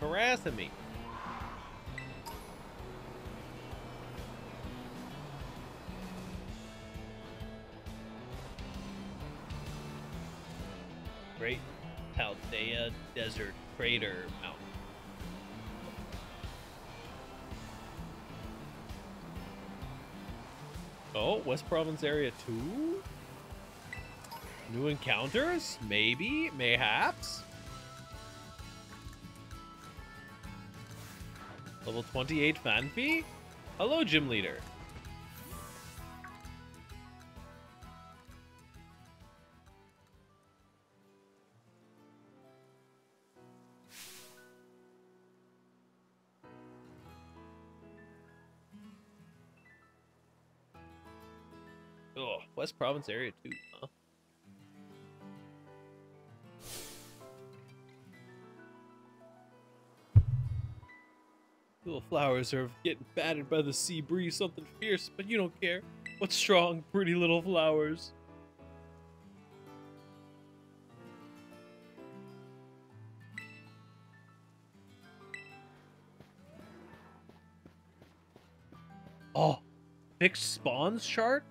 harassing me. Great Paldea Desert Crater Mountain. Oh, West Province Area 2? New encounters? Maybe? Mayhaps? Level 28 Phanpy? Hello, Gym Leader. Oh, West Province Area 2, huh? Flowers are getting battered by the sea breeze, something fierce, but you don't care. What strong, pretty little flowers. Oh, fixed spawns chart?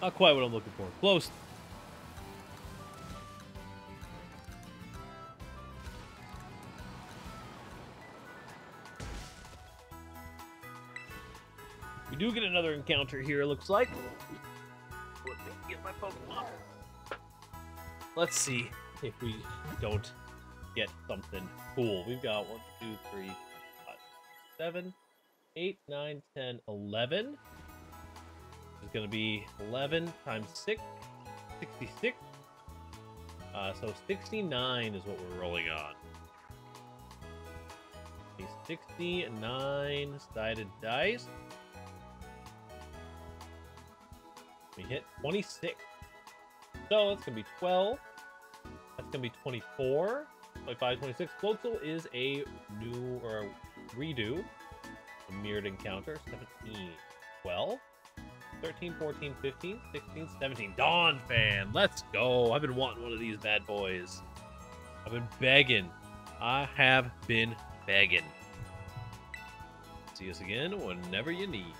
Not quite what I'm looking for. Close. We do get another encounter here, it looks like. Let's see if we don't get something cool. We've got one, two, three, five, seven, eight, nine, ten, eleven is going to be 11 times 6, 66. Uh, so 69 is what we're rolling on. A 69 sided dice. We hit 26. So that's going to be 12. That's going to be 24. 25, 26. Floatzel is a new or a redo. A mirrored encounter. 17. 12. 13, 14, 15, 16, 17. Donphan, let's go. I've been wanting one of these bad boys. I've been begging. I have been begging. See us again whenever you need.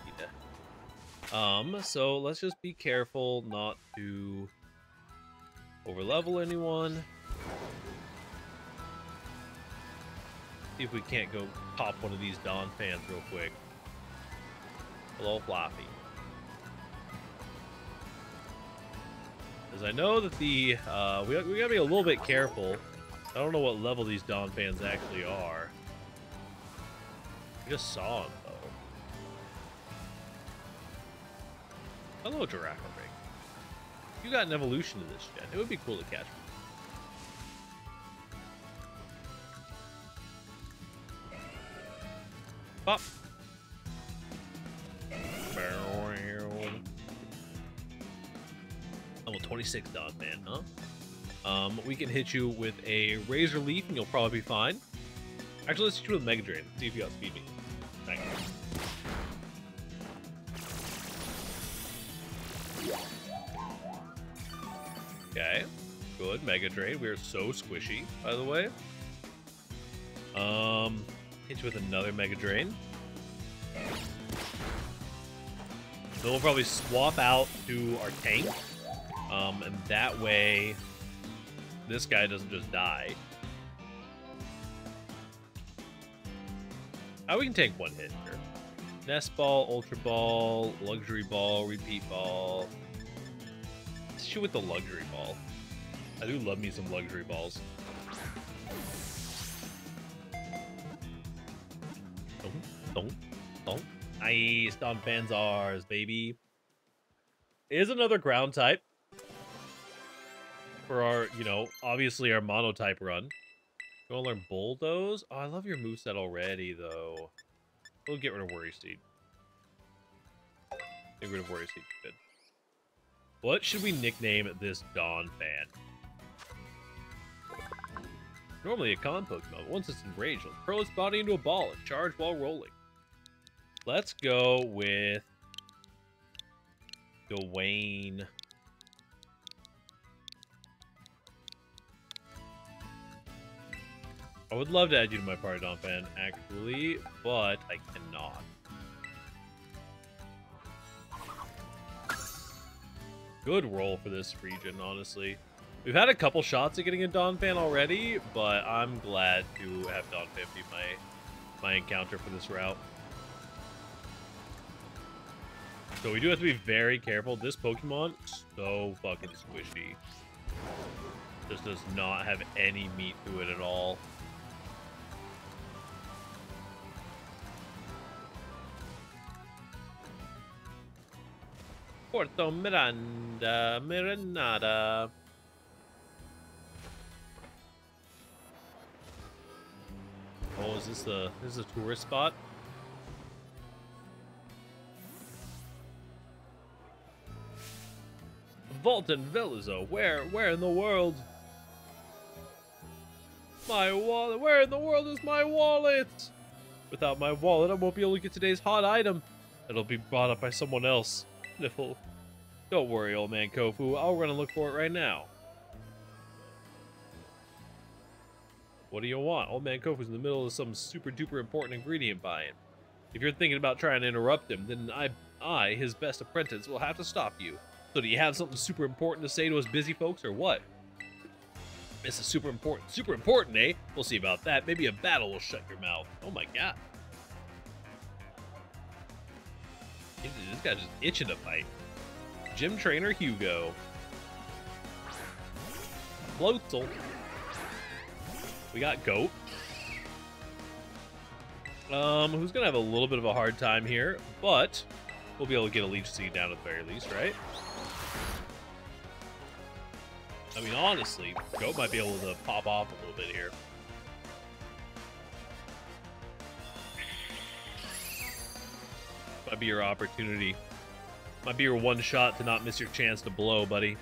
Um, so let's just be careful not to overlevel anyone. See if we can't go pop one of these Donphans real quick. Hello, Floppy. Because I know that the, uh, we, we gotta be a little bit careful. I don't know what level these Donphans actually are. I just saw them, though. Hello, Girafarig. You got an evolution to this gen. It would be cool to catch. Pop. 26 dog man, huh? Um, we can hit you with a Razor Leaf and you'll probably be fine. Actually, let's hit you with Mega Drain. See if you got speed me. Thanks. Okay. Good. Mega Drain. We are so squishy, by the way. Um, hit you with another Mega Drain. So we'll probably swap out to our tank. Um, and that way, this guy doesn't just die. Oh, we can take one hit here. Nest Ball, Ultra Ball, Luxury Ball, Repeat Ball. Let's shoot with the Luxury Ball. I do love me some Luxury Balls. Don't, don't, don't. Nice, Don Fanzars, baby. Is another ground type for our, you know, obviously our monotype run. You want to learn Bulldoze? Oh, I love your moveset already, though. We'll get rid of Worry Seed. Get rid of Worry Seed. Good. What should we nickname this Donphan? Normally a con Pokemon, once it's enraged, it'll curl its body into a ball and charge while rolling. Let's go with Dwayne. I would love to add you to my party, Donphan, actually, but I cannot. Good roll for this region, honestly. We've had a couple shots at getting a Donphan already, but I'm glad to have Donphan be my, my encounter for this route. So we do have to be very careful. This Pokemon, so fucking squishy. This does not have any meat to it at all. Puerto Miranda, Miranada. Oh, is this the this is a tourist spot? Volton Veluza, where where in the world? My wallet, where in the world is my wallet? Without my wallet, I won't be able to get today's hot item. It'll be brought up by someone else. Don't worry, old man Kofu. I'll run and look for it right now. What do you want? Old man Kofu's in the middle of some super duper important ingredient buying. If you're thinking about trying to interrupt him, then I, I, his best apprentice, will have to stop you. So do you have something super important to say to us busy folks, or what? This is super important. Super important, eh? We'll see about that. Maybe a battle will shut your mouth. Oh my god. This guy's just itching to fight. Gym trainer Hugo. Floatzel. We got Goat. Um, who's gonna have a little bit of a hard time here, but we'll be able to get a Leech Seed down at the very least, right? I mean, honestly, Goat might be able to pop off a little bit here. Be your opportunity. Might be your one shot to not miss your chance to blow, buddy.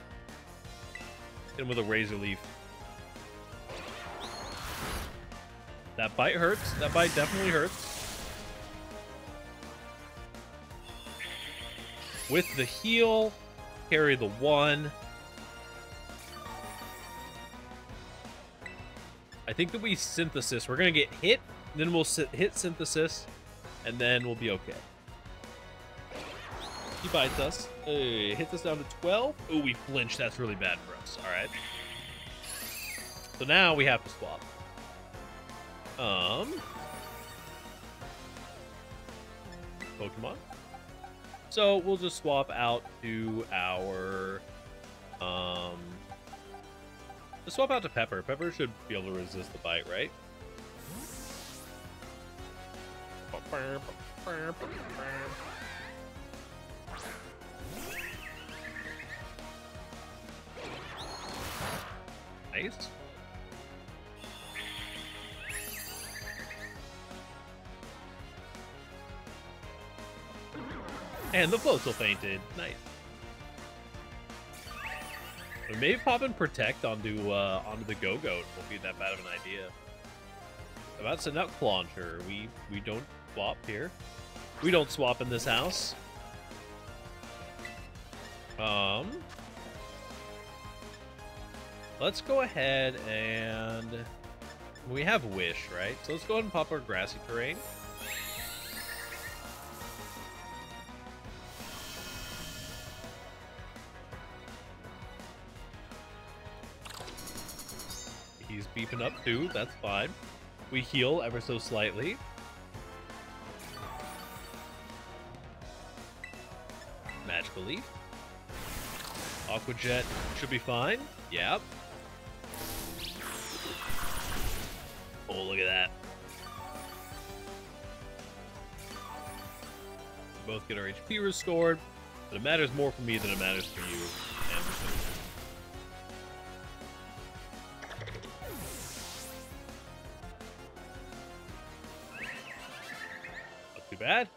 Hit him with a Razor Leaf. That bite hurts. That bite definitely hurts. With the heal, carry the one. I think that we synthesis. We're going to get hit, then we'll hit synthesis, and then we'll be okay. He bites us. Hey, hits us down to 12. Oh, we flinch. That's really bad for us. All right. So now we have to swap. Um. Pokemon. So we'll just swap out to our. Um. Let's swap out to Pepper. Pepper should be able to resist the bite, right? And the Floatzel fainted. Nice. maybe popping Protect onto uh, onto the Gogoat won't be that bad of an idea. About sending out Clauncher. We we don't swap here. We don't swap in this house. Um, let's go ahead and we have Wish, right? So let's go ahead and pop our Grassy Terrain. He's beeping up too, that's fine. We heal ever so slightly. Magical Leaf. Aqua Jet should be fine. Yep. Look at that. Both get our HP restored, but it matters more for me than it matters for you. Not too bad.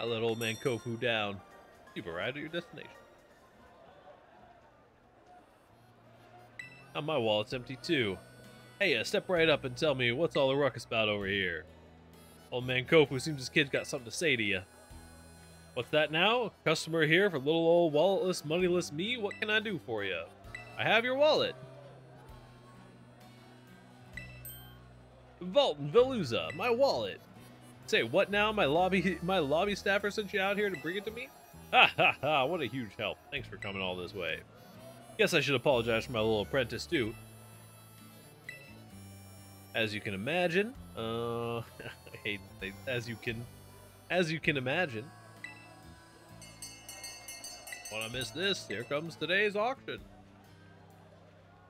I let old man Kofu down. You've arrived at your destination. Now my wallet's empty too. Hey, uh, step right up and tell me what's all the ruckus about over here. Old man Kofu seems his kid's got something to say to you. What's that now? Customer here for little old walletless, moneyless me? What can I do for you? I have your wallet. Vultan Veluza, my wallet. Say, what now? My lobby my lobby staffer sent you out here to bring it to me? Ha ha ha, what a huge help. Thanks for coming all this way. Guess I should apologize for my little apprentice, too. As you can imagine, uh, I hate, as you can, as you can imagine, Wanna miss this? Here comes today's auction.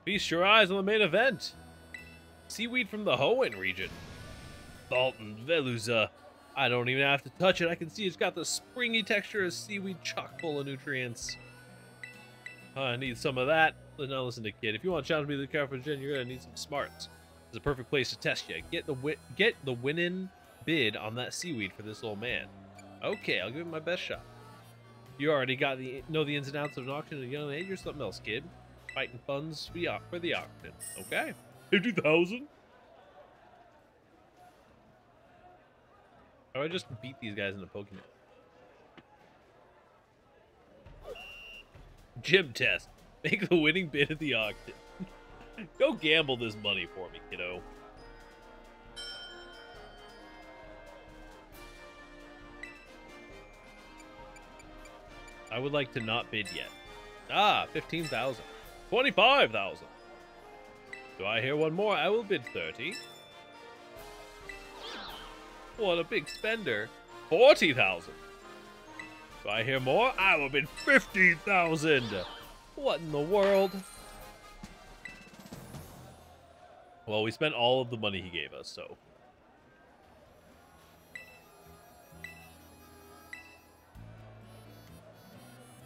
Feast your eyes on the main event. Seaweed from the Hoenn region. Vultan Veluza. I don't even have to touch it. I can see it's got the springy texture of seaweed chock full of nutrients. I need some of that. But now listen to kid. If you want to challenge me to the Cascarrafa Gym, you're gonna need some smarts. It's a perfect place to test you. Get the wi get the winning bid on that seaweed for this old man. Okay, I'll give it my best shot. You already got the know the ins and outs of an auction at a young age. You're something else, kid. Fighting funds for the auction. Okay. 50,000? How do I just beat these guys in the Pokemon? Gym test. Make the winning bid at the auction. Go gamble this money for me, kiddo. I would like to not bid yet. Ah, 15,000. 25,000. Do I hear one more? I will bid 30. What a big spender. 40,000. Do I hear more? I will bid 50,000. What in the world? Well, we spent all of the money he gave us, so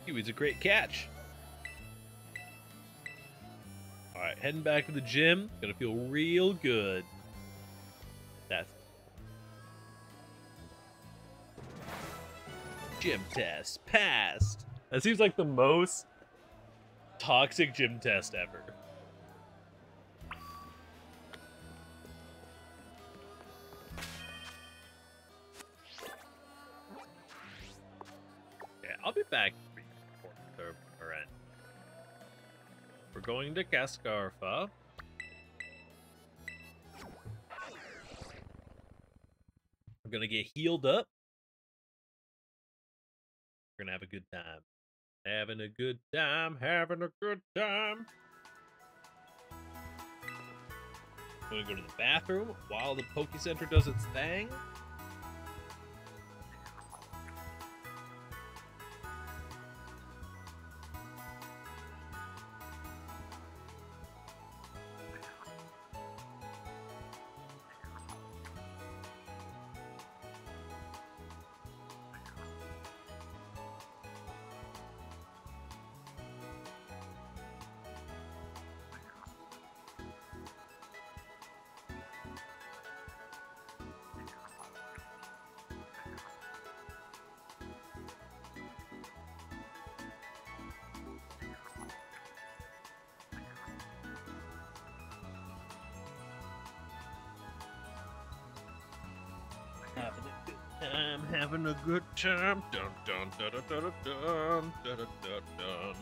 He was a great catch. Alright, heading back to the gym. Gonna feel real good. Gym test passed. That seems like the most toxic gym test ever. Yeah, I'll be back We're going to Cascarrafa. We're gonna get healed up. A good time. Having a good time, having a good time. I'm gonna go to the bathroom while the Poke Center does its thing. Having a good time. Dun dun dun dun dun dun dun dun dun dun.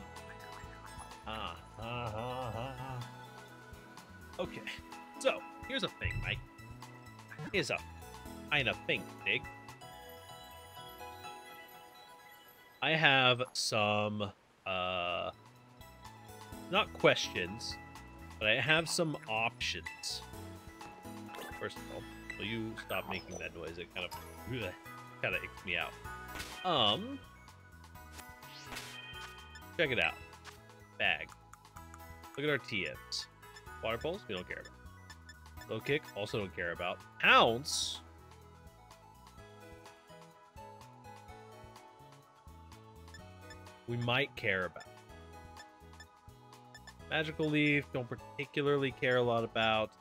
Ah, ah, ah, ah. Okay, so here's a thing, Mike. Here's a kind of thing, Dig. I have some, uh, not questions, but I have some options. First of all, will you stop making that noise? It kind of kind of icks me out. Um, check it out. Bag. Look at our TMs. Water pulse, we don't care about. Low kick, also don't care about. Pounce. We might care about. Magical Leaf, don't particularly care a lot about.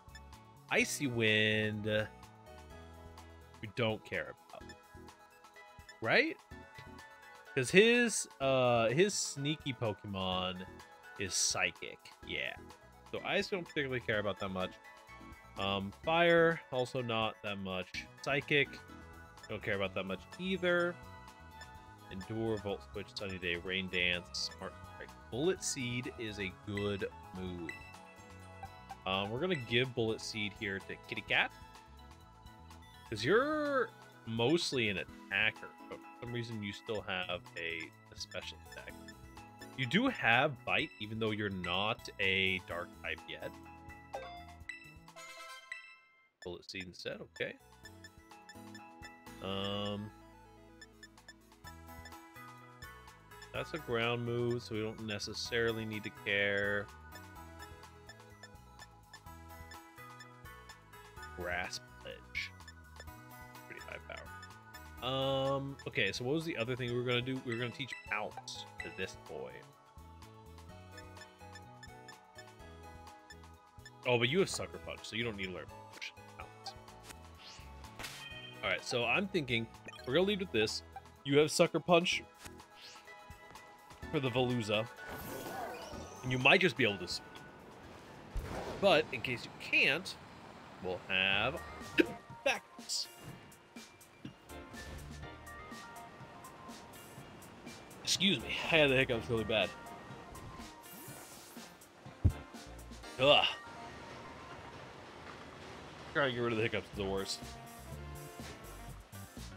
Icy Wind, we don't care about right? Because his uh his sneaky Pokemon is psychic. Yeah. So I just don't particularly care about that much. Um, fire, also not that much. Psychic, don't care about that much either. Endure, Volt Switch, Sunny Day, Rain Dance, Smart Strike. Bullet Seed is a good move. Um, we're gonna give Bullet Seed here to Kitty Cat. Because you're mostly an attacker, but for some reason you still have a, a special attack. You do have Bite, even though you're not a Dark type yet. Bullet Seed instead, okay. Um, that's a ground move, so we don't necessarily need to care. Grass Um, okay, so what was the other thing we were going to do? We were going to teach Pounce to this boy. Oh, but you have Sucker Punch, so you don't need to learn Pounce. Alright, so I'm thinking we're going to lead with this. You have Sucker Punch for the Veluza. And you might just be able to speed. But in case you can't, we'll have backs. Excuse me, I had the hiccups really bad. Ugh. Trying to get rid of the hiccups is the worst.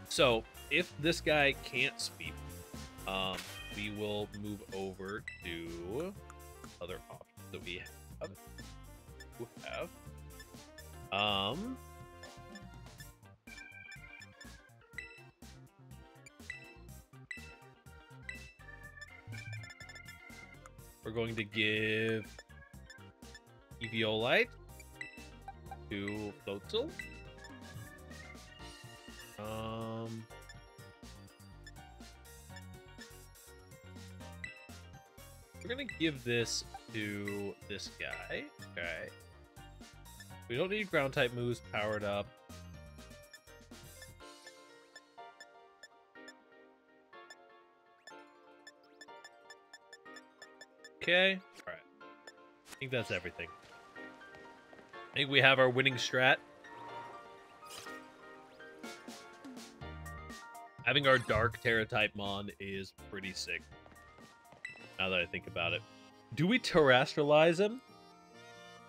So, if this guy can't speak, um, we will move over to other options that we have. Who have. Um. We're going to give Eviolite to Floatzel. Um. We're gonna give this to this guy. Okay. We don't need ground type moves powered up. Okay. Alright. I think that's everything. I think we have our winning strat. Having our Dark Tera type Mon is pretty sick. Now that I think about it. Do we terastallize him?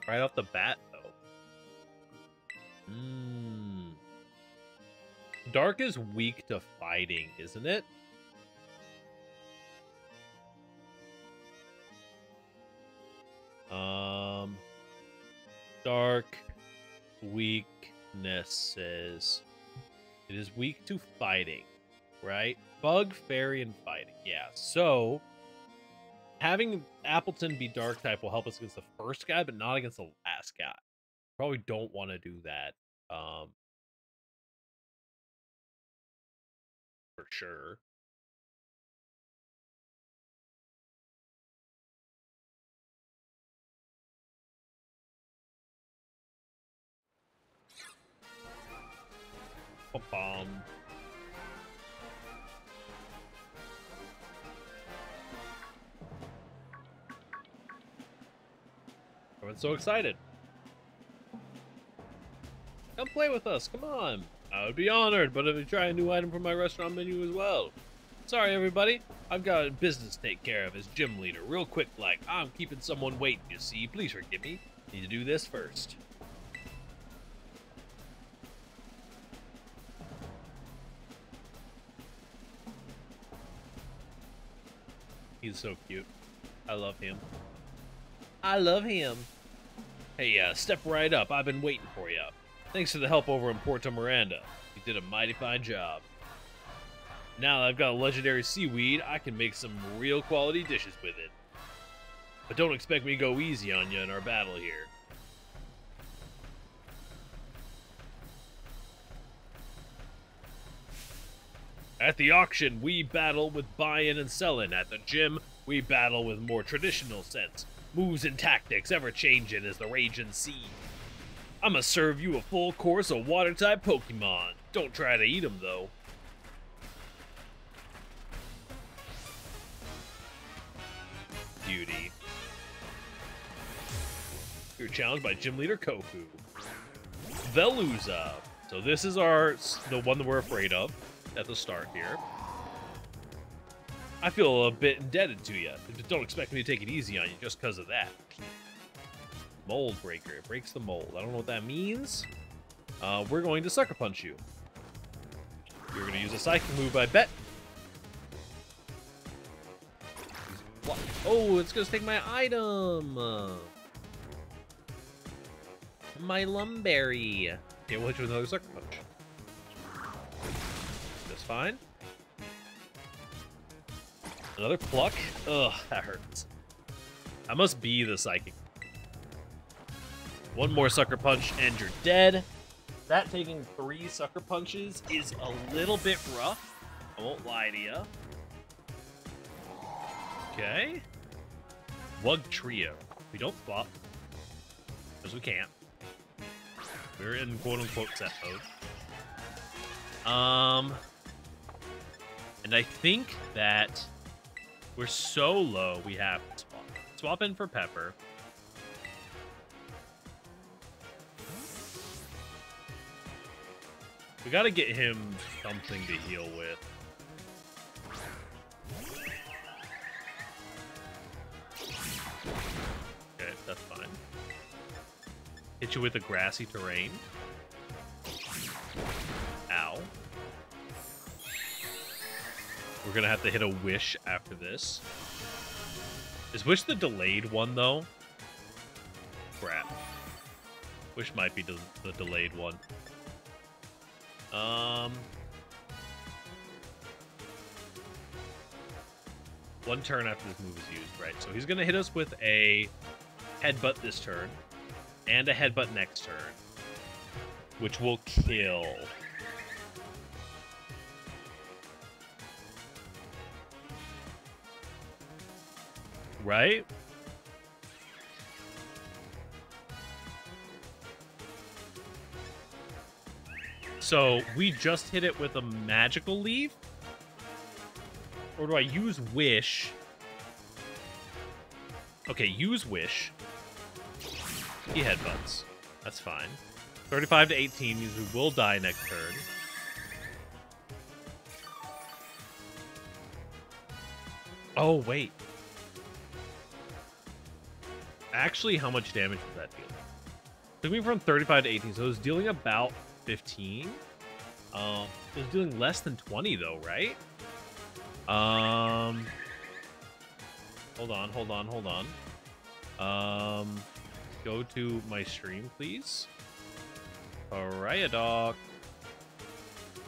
Right off the bat, though. Hmm. Dark is weak to fighting, isn't it? Um, dark weaknesses. It is weak to fighting, right? Bug, fairy, and fighting. Yeah. So having Appleton be dark type will help us against the first guy, but not against the last guy. Probably don't want to do that. Um, for sure. Bomb. Everyone's so excited. Come play with us, come on. I would be honored, but if you try a new item from my restaurant menu as well. Sorry, everybody. I've got a business to take care of as gym leader. Real quick, like, I'm keeping someone waiting, you see. Please forgive me. Need to do this first. He's so cute. I love him. I love him. Hey, uh, step right up. I've been waiting for you. Thanks for the help over in Puerto Miranda. You did a mighty fine job. Now that I've got a legendary seaweed, I can make some real quality dishes with it. But don't expect me to go easy on you in our battle here. At the auction, we battle with buying and selling. At the gym, we battle with more traditional sense. Moves and tactics ever changing as the raging sea. I'ma serve you a full course of water type Pokemon. Don't try to eat them though. Beauty. You're challenged by Gym Leader Kofu. Veluza. So this is our the one that we're afraid of at the start here. I feel a bit indebted to you. Don't expect me to take it easy on you just because of that. Mold Breaker. It breaks the mold. I don't know what that means. Uh, we're going to Sucker Punch you. You're going to use a Psychic move, I bet. Oh, it's going to take my item. My Lum Berry. Okay, we'll another Sucker Punch. Fine. Another Pluck? Ugh, that hurts. I must be the Psychic one more Sucker Punch and you're dead. That taking three Sucker Punches is a little bit rough. I won't lie to you. Okay. Wugtrio. We don't swap. Because we can't. We're in quote-unquote set mode. Um... And I think that we're so low we have to swap. Swap in for Pepper. We gotta get him something to heal with. Okay, that's fine. Hit you with a grassy terrain. We're gonna have to hit a Wish after this. Is Wish the delayed one, though? Crap. Wish might be the, the delayed one. Um, one turn after this move is used, right? So he's to hit us with a headbutt this turn and a headbutt next turn, which will kill. Right? So we just hit it with a magical leaf? Or do I use wish? Okay, use wish. He headbutts. That's fine. 35 to 18 means we will die next turn. Oh, wait. Actually, how much damage was that dealing? Took me from 35 to 18, so it was dealing about 15. Um, it was doing less than 20 though, right? Um, hold on, hold on, hold on. Um, go to my stream, please. Alright, dog.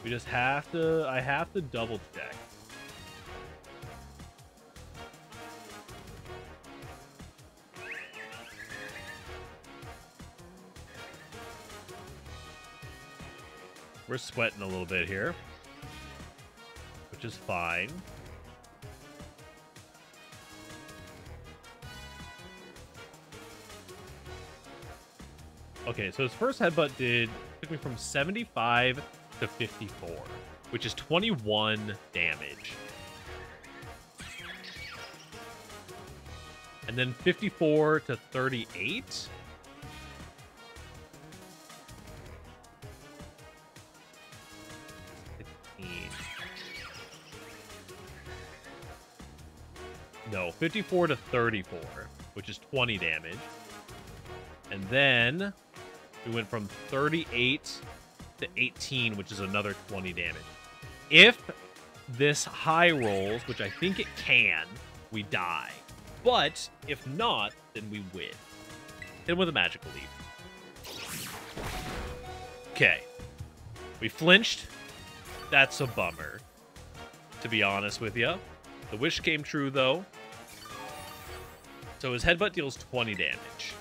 We just have to, I have to double check. We're sweating a little bit here, which is fine. Okay, so his first headbutt did took me from 75 to 54, which is 21 damage. And then 54 to 38 No, 54 to 34, which is 20 damage. And then we went from 38 to 18, which is another 20 damage. If this high rolls, which I think it can, we die. But if not, then we win. Hit him with a magical leap. Okay. We flinched. That's a bummer, to be honest with you. The wish came true, though. So his headbutt deals 20 damage.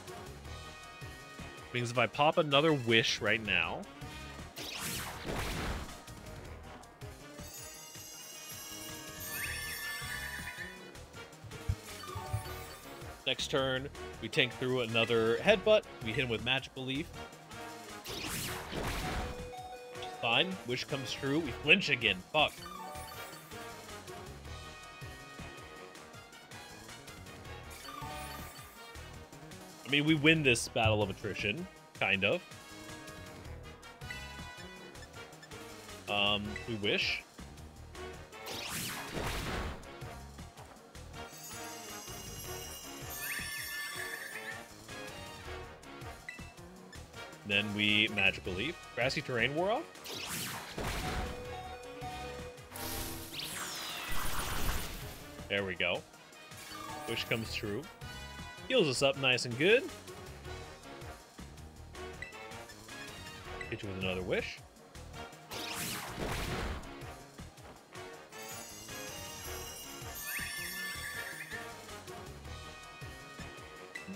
Means if I pop another wish right now... Next turn, we tank through another headbutt. We hit him with Magical Leaf. Fine. Wish comes true. We flinch again. Fuck. I mean, we win this battle of attrition, kind of. Um, we wish. Then we Magical Leaf. Grassy Terrain wore off. There we go. Wish comes true. Heals us up nice and good. Hit you with another wish.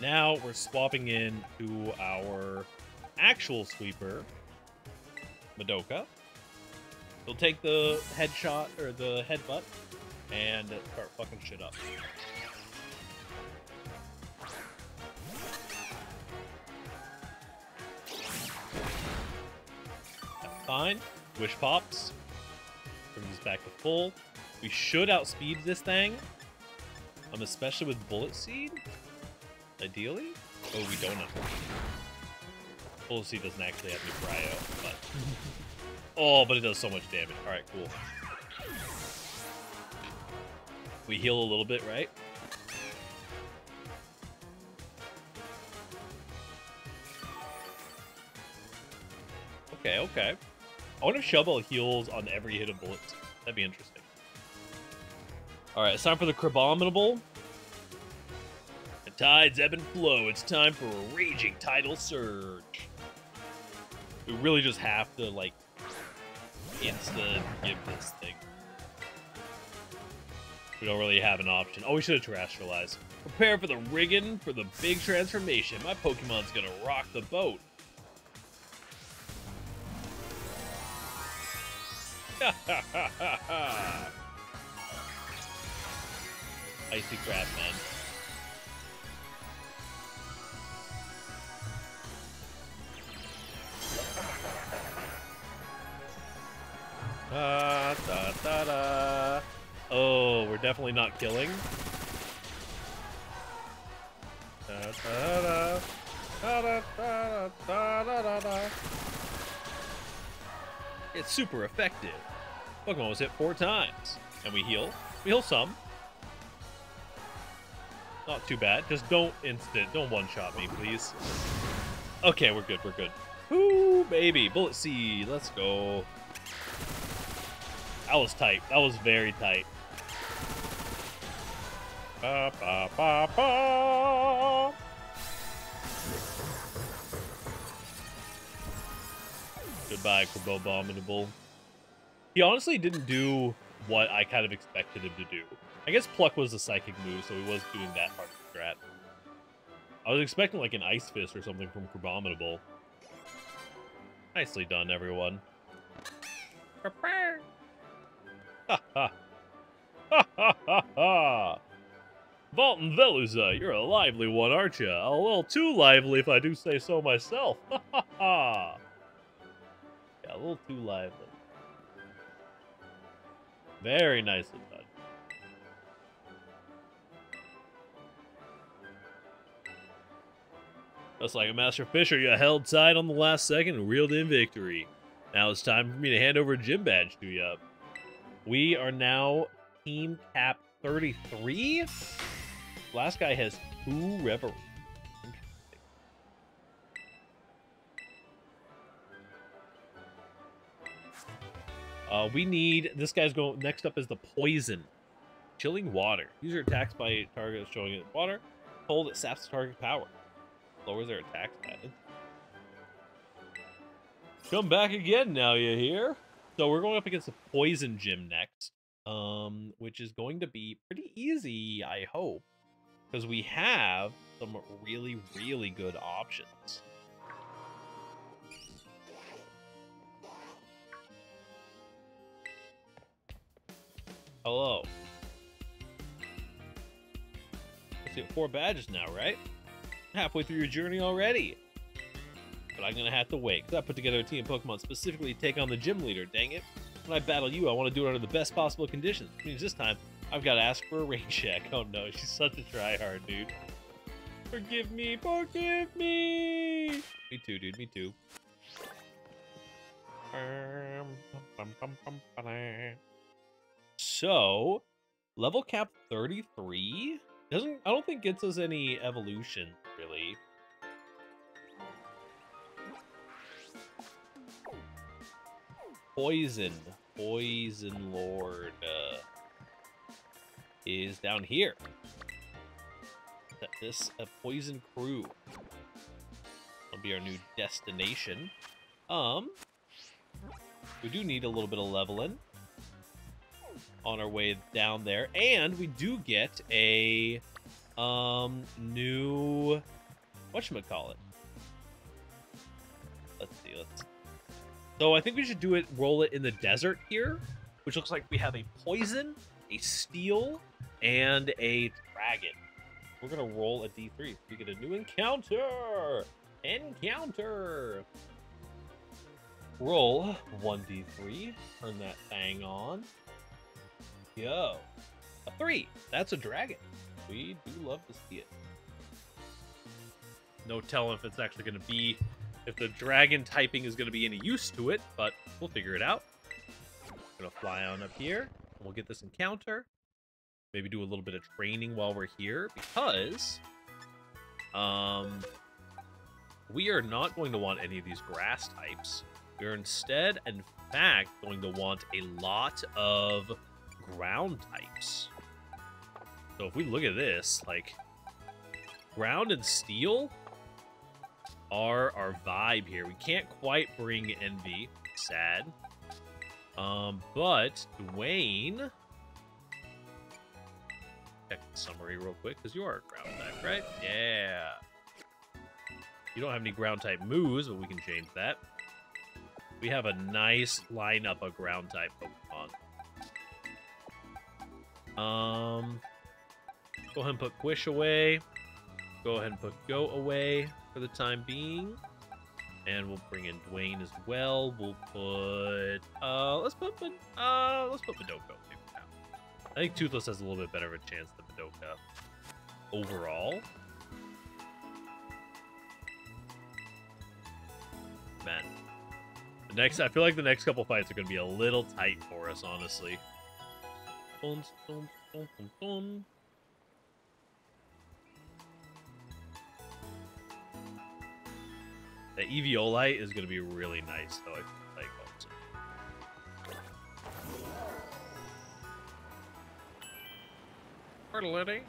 Now we're swapping in to our actual sweeper, Madoka. He'll take the headshot or the headbutt and start fucking shit up. Wish pops. Brings us back to full. We should outspeed this thing. Um, especially with Bullet Seed. Ideally. Oh, we don't know. Bullet Seed doesn't actually have any cryo, but... oh, but it does so much damage. Alright, cool. We heal a little bit, right? Okay, okay. I wonder if Shell Bell heals on every hit of bullets. That'd be interesting. Alright, it's time for the Crabominable. The tides ebb and flow. It's time for a raging tidal surge. We really just have to, like, insta give this thing. We don't really have an option. Oh, we should have terastallized. Prepare for the rigging for the big transformation. My Pokemon's gonna rock the boat. Icy crab, man. Da, da, da, da. Oh, we're definitely not killing. Da, da, da. Da, da, da, da, da, da, da. It's super effective. Pokemon was hit four times. And we heal. We heal some. Not too bad. Just don't instant. Don't one-shot me, please. Okay, we're good. We're good. Ooh, baby. Bullet Seed. Let's go. That was tight. That was very tight. Ba, ba, ba, Goodbye, Crabominable. He honestly didn't do what I kind of expected him to do. I guess Pluck was a psychic move, so he was doing that part strat. I was expecting like an Ice Fist or something from Crabominable. Nicely done, everyone. Ha ha. Ha ha ha ha. Vaulton Veluza, you're a lively one, aren't you? A little too lively, if I do say so myself. Ha ha ha. Yeah, a little too lively. Very nicely done. Just like a Master Fisher, you held tight on the last second and reeled in victory. Now it's time for me to hand over a gym badge to you. We are now team cap 33. Last guy has two Reverie. Uh, we need this guy's going next up is the poison. Chilling water. User attacks by target showing it water. Cold it saps the target power. Lowers their attack status. Come back again now, you hear? So we're going up against the poison gym next. Um, which is going to be pretty easy, I hope. Because we have some really, really good options. Hello. Let's get four badges now, right? Halfway through your journey already. But I'm gonna have to wait, because I put together a team of Pokemon specifically to take on the gym leader, dang it. When I battle you, I want to do it under the best possible conditions. Which means this time, I've got to ask for a rain check. Oh no, she's such a tryhard, dude. Forgive me, forgive me! Me too, dude, me too. So, level cap 33 doesn't I don't think gets us any evolution really. Poison, Poison Lord uh, is down here. This a Poison Crew will be our new destination. Um, we do need a little bit of leveling on our way down there. And we do get a um new whatchamacallit. Let's see, let's so I think we should do it roll it in the desert here, which looks like we have a poison, a steel, and a dragon. We're gonna roll a D3. We get a new encounter! Encounter! Roll 1d3. Turn that thing on. Yo. A 3. That's a dragon. We do love to see it. No telling if it's actually going to be... If the dragon typing is going to be any use to it, but we'll figure it out. Gonna fly on up here. We'll get this encounter. Maybe do a little bit of training while we're here, because... Um... We are not going to want any of these grass types. We're instead, in fact, going to want a lot of ground types. So if we look at this, like, ground and steel are our vibe here. We can't quite bring Envy. Sad. Um, but Dwayne... Check the summary real quick, because you are a ground type, right? Yeah. You don't have any ground type moves, but we can change that. We have a nice lineup of ground type Pokemon. Um, go ahead and put Quish away. Go ahead and put Go away for the time being. And we'll bring in Dwayne as well. We'll put uh let's put uh let's put Madoka I think Toothless has a little bit better of a chance than Madoka overall. Man, Next, I feel like the next couple fights are going to be a little tight for us, honestly. Dun, dun, dun, the Eviolite is going to be really nice, though. I like Fertility.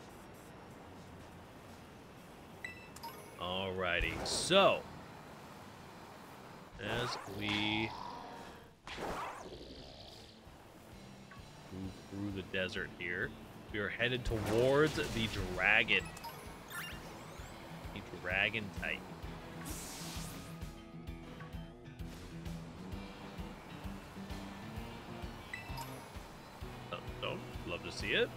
Alrighty, so as we through the desert here. We are headed towards the dragon. The dragon type. Oh, oh, love to see it.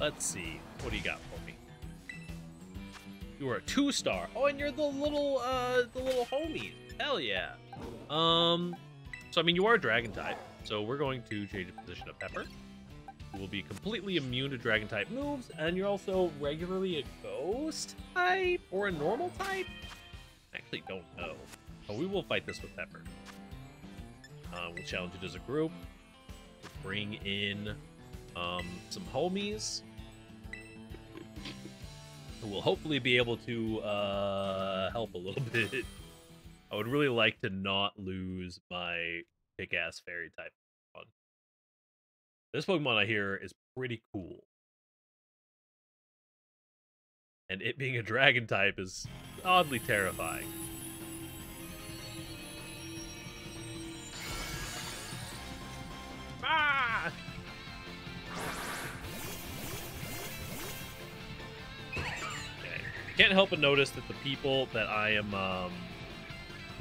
Let's see. What do you got for me? You are a two star. Oh, and you're the little, uh, the little homie. Hell yeah. Um, so I mean, you are a dragon type, so we're going to change the position of Pepper. You will be completely immune to dragon type moves, and you're also regularly a ghost type or a normal type. I actually don't know. But we will fight this with Pepper. Uh, we'll challenge it as a group. We'll bring in um, some homies who will hopefully be able to uh, help a little bit. I would really like to not lose my kick-ass fairy type Pokemon. This Pokemon I hear is pretty cool. And it being a dragon type is oddly terrifying. Ah! can't help but notice that the people that I am um,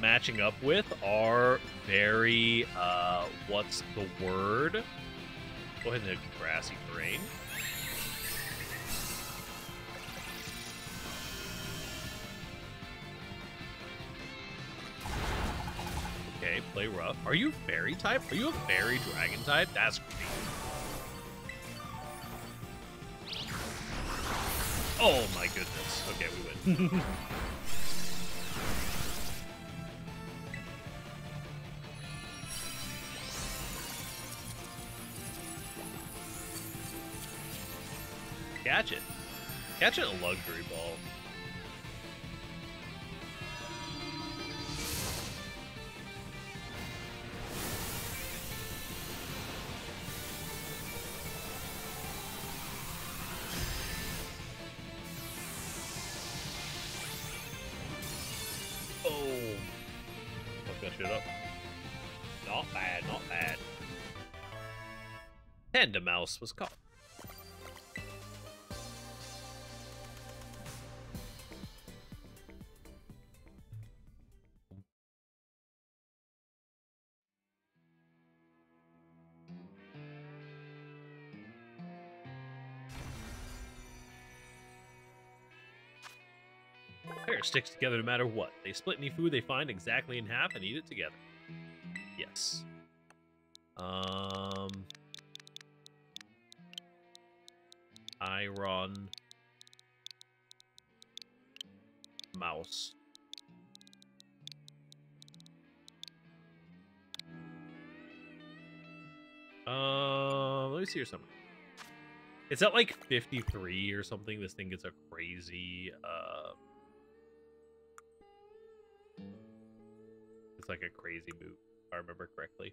matching up with are very, uh, what's the word? Go ahead and hit grassy terrain. Okay, play rough. Are you fairy type? Are you a fairy dragon type? That's great. Oh my goodness. Okay, we win. Catch it. Catch it a luxury ball. Oh. Fuck that shit up. Not bad, not bad. Tandemaus was caught. Sticks together no matter what. They split any food they find exactly in half and eat it together. Yes. Um. Iron. Mouse. Uh, let me see here somewhere. It's at like 53 or something. This thing gets a crazy, uh... It's like a crazy move, if I remember correctly.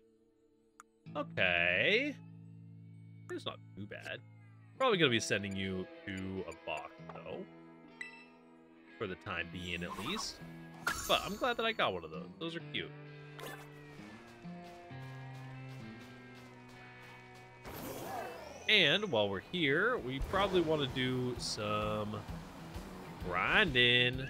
Okay. It's not too bad. Probably gonna be sending you to a box, though. For the time being, at least. But I'm glad that I got one of those. Those are cute. And while we're here, we probably want to do some grinding.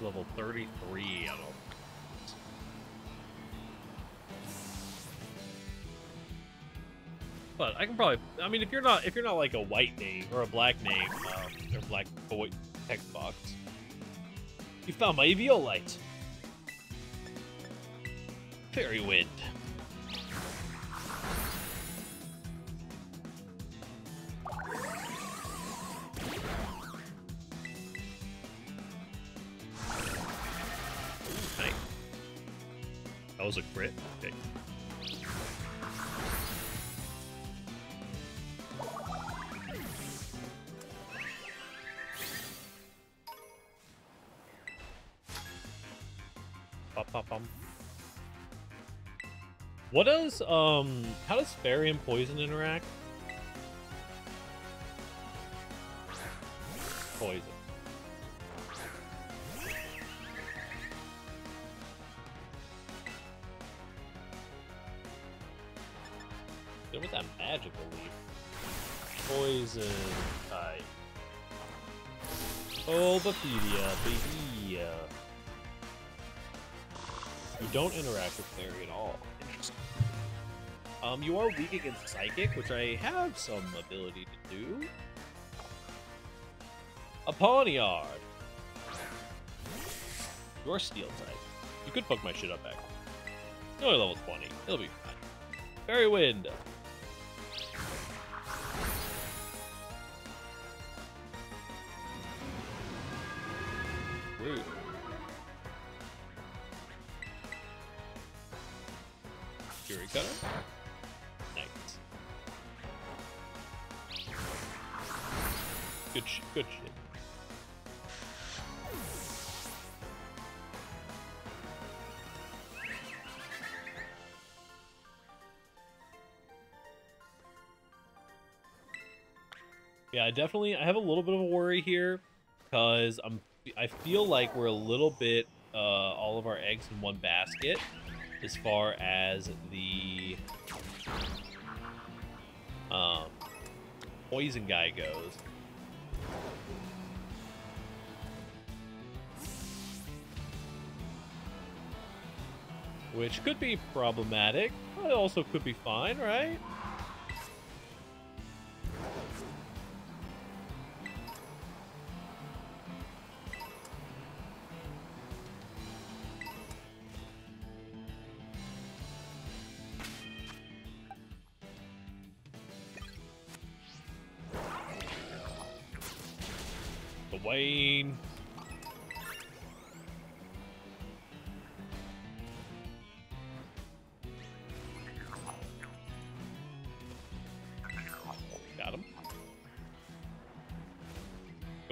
Level 33 I don't. But I can probably, I mean, if you're not, if you're not like a white name or a black name, um, or black boy text box, you found my Eviolite. Fairy Wind. Was a crit. Okay. What does um how does fairy and poison interact? Fairy at all. Um, you are weak against psychic, which I have some ability to do. A Pawniard. You're steel type. You could fuck my shit up back. You're only level 20. It'll be fine. Fairy Wind. Good sh good shit. Yeah, I definitely I have a little bit of a worry here because I'm I feel like we're a little bit uh, all of our eggs in one basket as far as the um, poison guy goes. Which could be problematic, but also could be fine, right?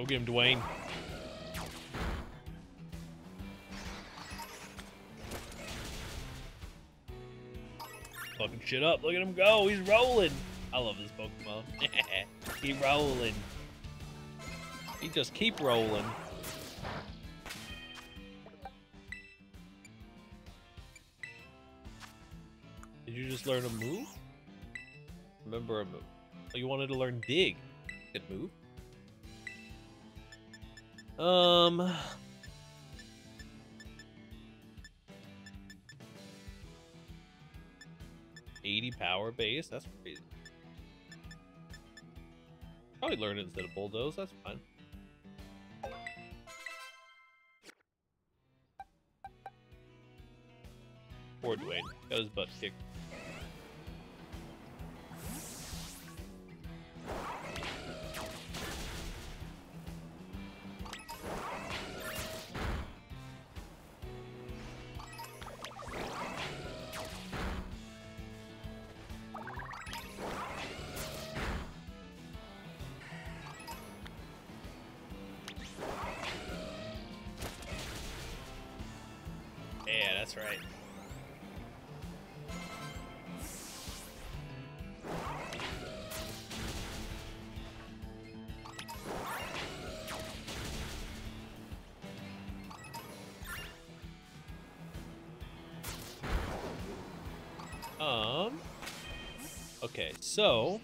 Go get him, Dwayne. Fucking shit up. Look at him go. He's rolling. I love this Pokemon. he rolling. He just keep rolling. Did you just learn a move? Remember a move. Oh, you wanted to learn dig. Good move. Um... Eighty power base. That's crazy. Probably learn it instead of bulldoze. That's fine. Poor Dwayne. Got his butt kicked. Right. Um. Okay, so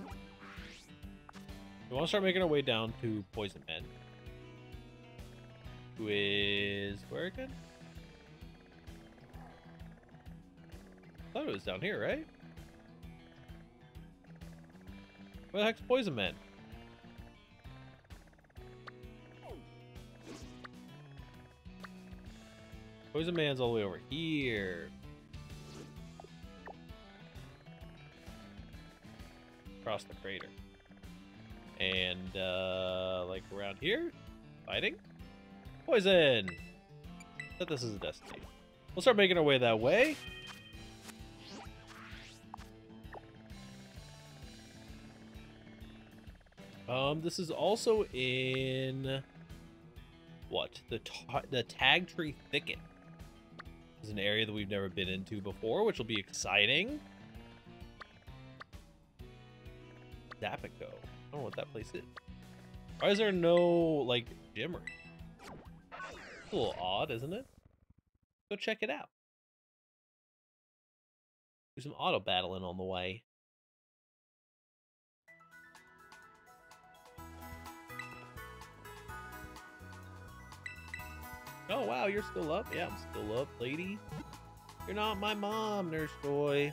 we want to start making our way down to Poison Man, who is where again? Was down here, right? Where the heck's Poison Man? Poison Man's all the way over here. Across the crater. And, uh, like around here? Fighting? Poison! That this is a destiny. We'll start making our way that way. Um, this is also in what the the Tagtree Thicket. Is an area that we've never been into before, which will be exciting. Zapapico. I don't know what that place is. Why is there no like gym? It's a little odd, isn't it? Go check it out. Do some auto battling on the way. Oh, wow, you're still up? Yeah, I'm still up, lady. You're not my mom, nurse boy.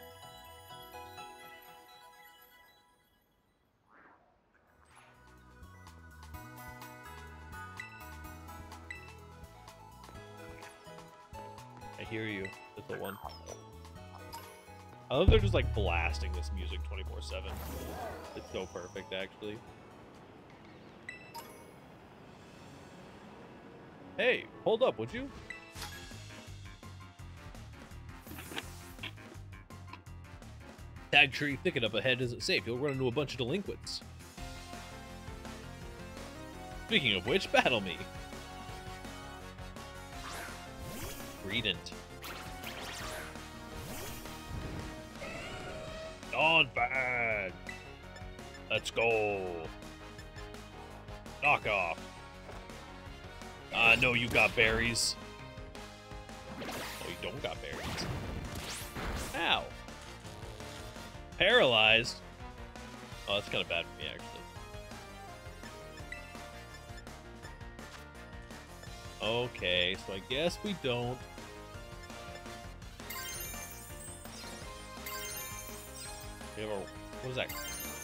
I hear you, little one. I love they're just like blasting this music 24-7. It's so perfect, actually. Hey, hold up, would you? Tagtree Thicket up ahead isn't safe. You'll run into a bunch of delinquents. Speaking of which, battle me. Greedent. Not bad. Let's go. Knock off. Uh, know you got berries. Oh, you don't got berries. Ow. Paralyzed? Oh, that's kind of bad for me, actually. Okay, so I guess we don't. We have a, what was that,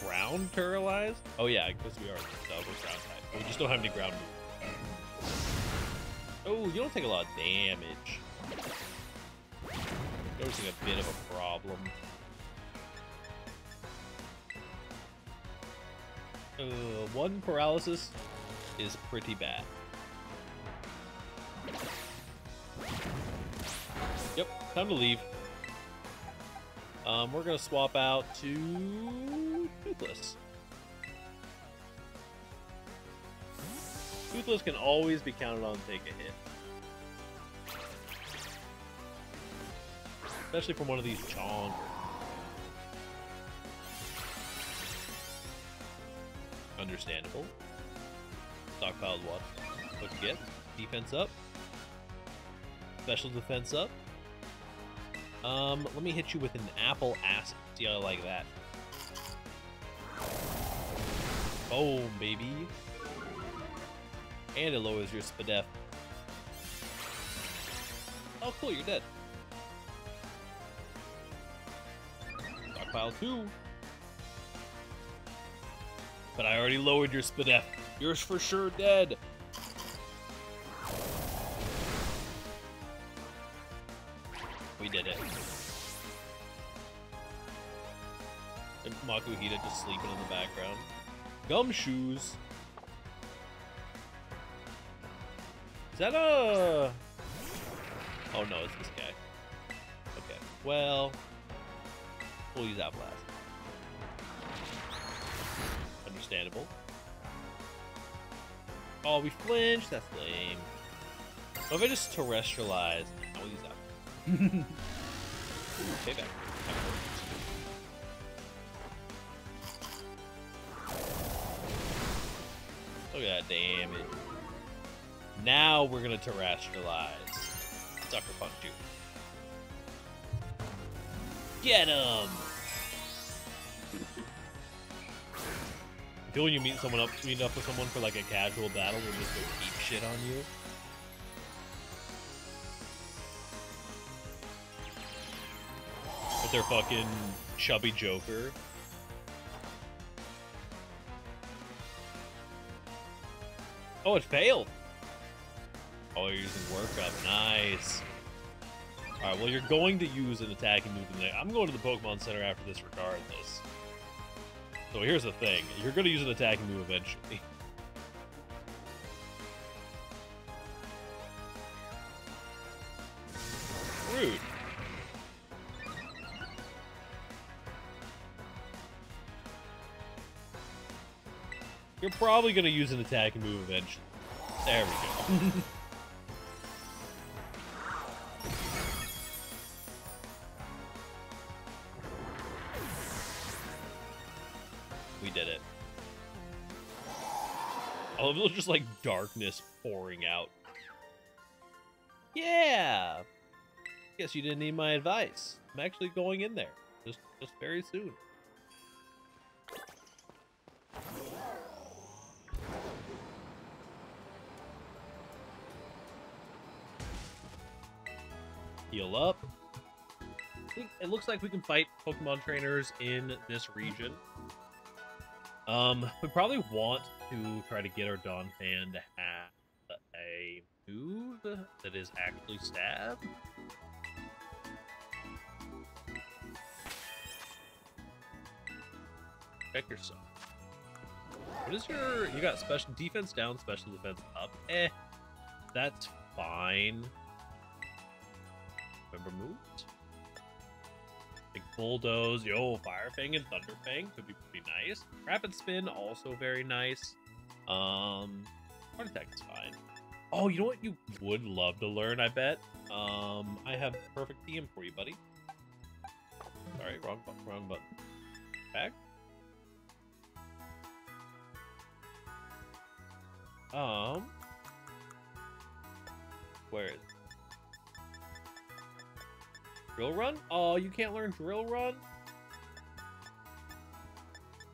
ground paralyzed? Oh yeah, I guess we are, no, we're ground type. We just don't have any ground moves. Oh, you don't take a lot of damage. Noticing a bit of a problem. Uh, one paralysis is pretty bad. Yep, time to leave. Um, we're gonna swap out to Toothless. Toothless can always be counted on to take a hit. Especially from one of these Chong. Understandable. Stockpiled what? What you get? Defense up. Special defense up. Um, let me hit you with an apple acid. See how I like that. Boom, baby. And it lowers your SPDEF. Oh, cool, you're dead. Stockpile 2. But I already lowered your SPDEF. You're for sure dead. We did it. And Makuhita just sleeping in the background. Gumshoos. Is that a... Oh no, it's this guy. Okay, well... We'll use Outlast. Understandable. Oh, we flinched? That's lame. What if I just terastallize? I'll use that. Ooh, payback. Look at that damage. Now we're gonna terastallize. Sucker punch you. Get him! Feel when you meet someone up, meet up with someone for like a casual battle, they'll just go keep shit on you. With their fucking chubby Joker. Oh, it failed. Oh, you're using workup. Nice. Alright, well, you're going to use an attacking move in there. I'm going to the Pokemon Center after this regardless. So here's the thing. You're going to use an attacking move eventually. Rude. You're probably going to use an attacking move eventually. There we go. we did it. Oh, it was just like darkness pouring out. Yeah. Guess you didn't need my advice. I'm actually going in there. Just just very soon. Heal up. It looks like we can fight Pokemon trainers in this region. Um, we probably want to try to get our Dawn fan to have a move that is actually stab. Check yourself. What is your... You got special defense down, special defense up. Eh, that's fine. Remember moves? Bulldoze, yo, Fire Fang and Thunder Fang could be pretty nice. Rapid Spin, also very nice. Um, Heart Attack is fine. Oh, you know what you would love to learn, I bet? Um, I have Perfect TM for you, buddy. Sorry, wrong, wrong button. Back. Um, where is it? Drill Run? Oh, you can't learn Drill Run?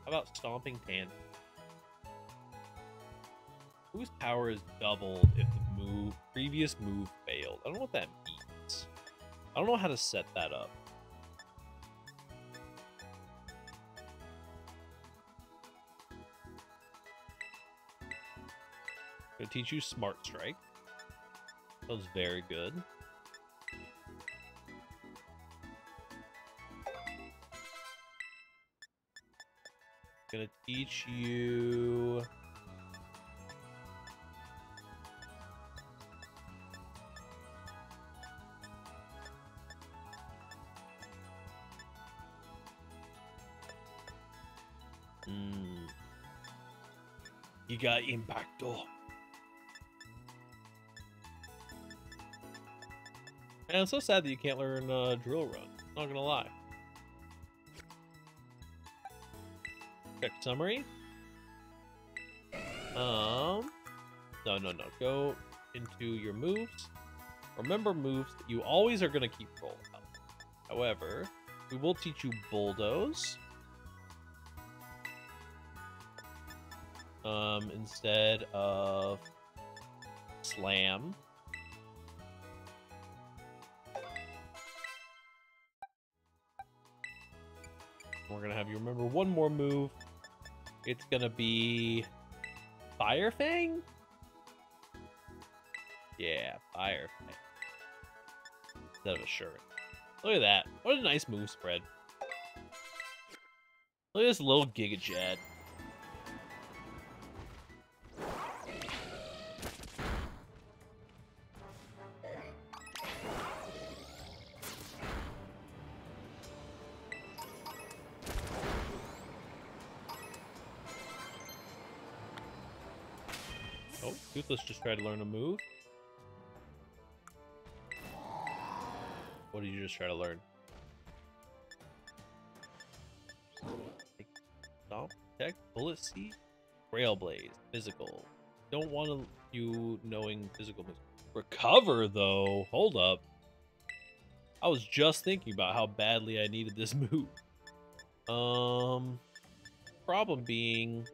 How about Stomping Tantrum? Whose power is doubled if the move previous move failed? I don't know what that means. I don't know how to set that up. Gonna teach you Smart Strike. Sounds very good. teach you... Mm. You got impact door. And it's so sad that you can't learn uh, drill run. Not gonna lie. Summary. Um, no, no, no. Go into your moves. Remember moves that you always are gonna keep rolling. However, we will teach you bulldoze. Um, instead of slam. We're gonna have you remember one more move. It's gonna be Fire Fang? Yeah, Fire Fang. Instead of Assurance. Look at that. What a nice move spread. Look at this little Giga Jet. Tried to learn a move. What did you just try to learn? Stop, check, bullet seed, Trailblaze, physical. Don't want you knowing physical moves. Recover though. Hold up. I was just thinking about how badly I needed this move. Um, problem being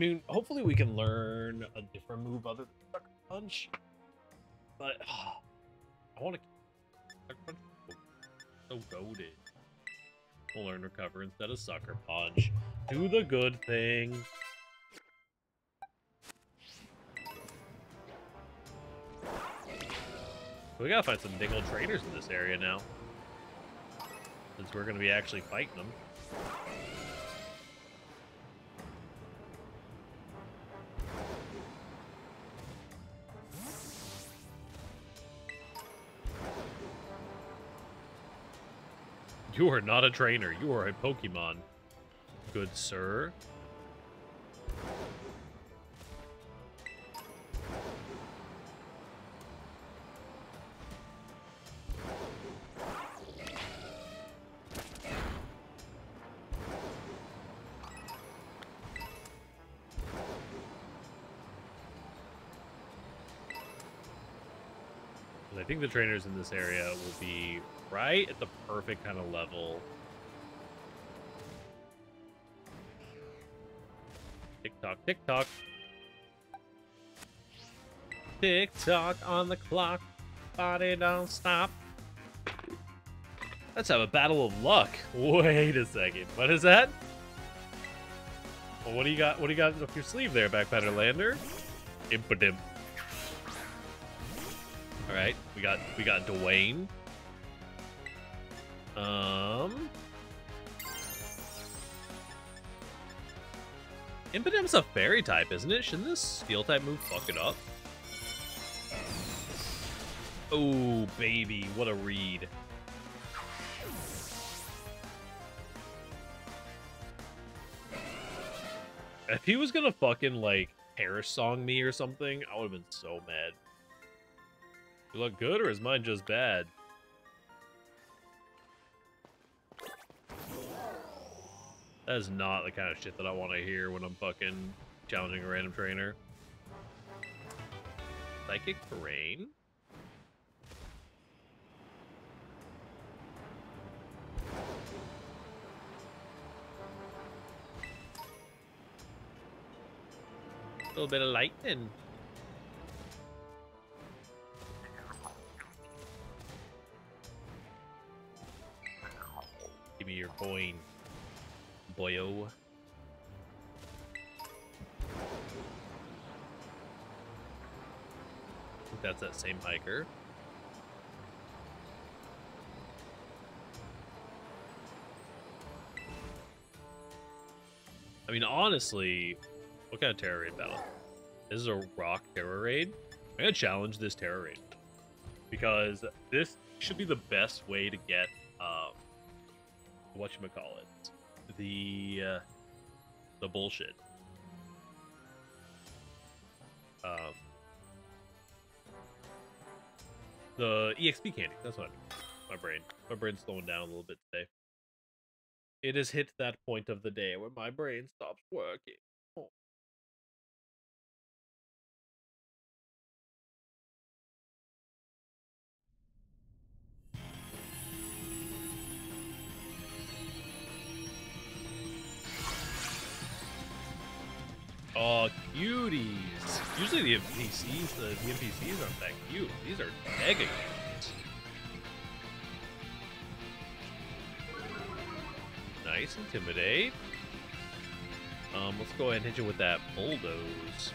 mean, hopefully we can learn a different move other than Sucker Punch. But I want to so goaded. We'll learn Recover instead of Sucker Punch. Do the good thing. We gotta find some dingle trainers in this area now. Since we're gonna be actually fighting them. You are not a trainer. You are a Pokemon. Good sir. Think the trainers in this area will be right at the perfect kind of level. Tick tock, tick tock. Tick tock on the clock. Body don't stop. Let's have a battle of luck. Wait a second. What is that? Well, what do you got? What do you got up your sleeve there, Backpatter Lander? Impidimp. All right, we got we got Dwayne. Um, Impidimp's a fairy type, isn't it? Shouldn't this steel type move fuck it up? Oh, baby, what a read. If he was gonna fucking, like, Perish Song me or something, I would've been so mad. You look good, or is mine just bad? That is not the kind of shit that I want to hear when I'm fucking challenging a random trainer. Psychic Terrain? A little bit of lightning. Your coin, boyo. That's that same hiker. I mean, honestly, what kind of Tera Raid battle? This is a rock Tera Raid. I'm gonna challenge this Tera Raid. because this should be the best way to get um what you call it the uh, the bullshit. Um, the EXP candy. That's what I mean. My brain. My brain's slowing down a little bit today. It has hit that point of the day where my brain stops working. Oh. Cuties. Usually the NPCs, the, the NPCs aren't that cute. These are mega cute. Nice, intimidate. Um, let's go ahead and hit you with that bulldoze.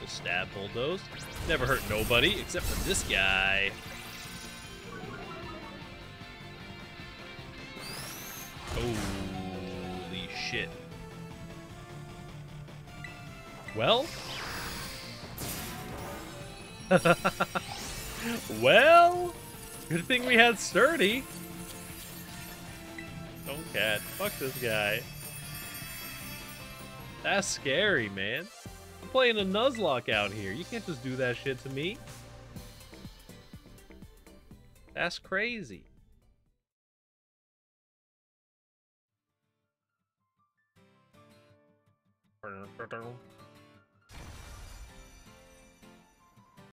The stab bulldoze. Never hurt nobody except for this guy. Holy shit. Well? well? Good thing we had Sturdy. Don't cat. Fuck this guy. That's scary, man. I'm playing a Nuzlocke out here. You can't just do that shit to me. That's crazy.